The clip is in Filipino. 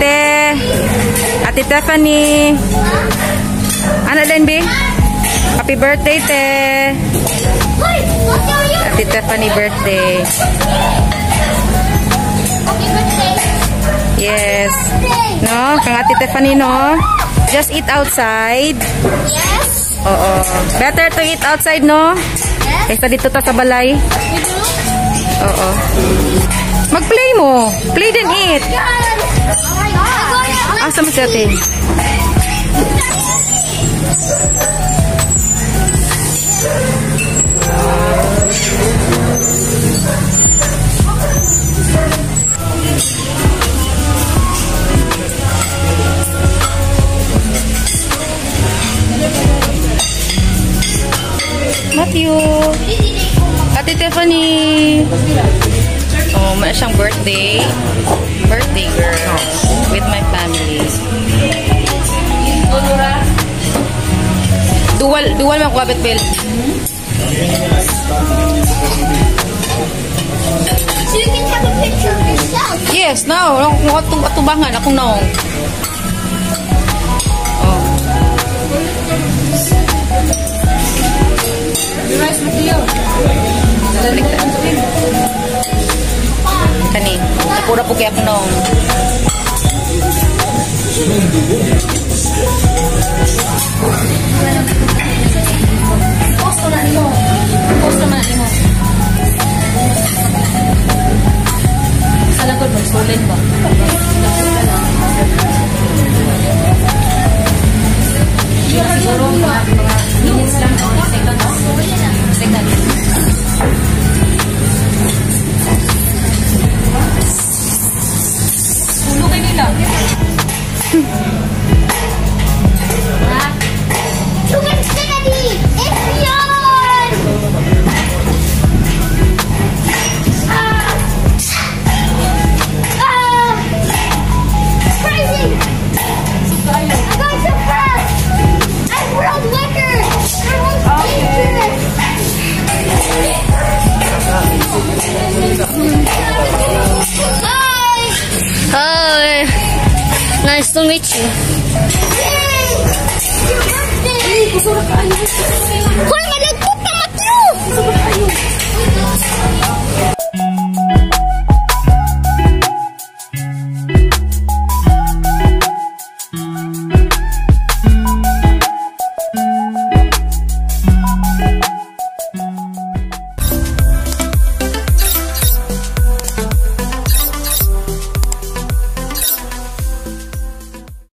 Ate Stephanie. Ano din, B? Happy birthday, te. Ate Stephanie birthday. Yes. No? Kang Ate Stephanie, no? Just eat outside. Yes. Oo. Better to eat outside, no? Yes. Kaysa dito ta sa balay. Do? Oo. Mag-play mo. Play then eat. Asa mo si ate? Matthew. Ate Tiffany. Oh, may siyang birthday. Birthday girl. With my family. Dual, dual man ko bel. So you can have a picture of yourself. Yes, no. Kung atong atubangan akong naong. Napura po kaya Nice to meet you.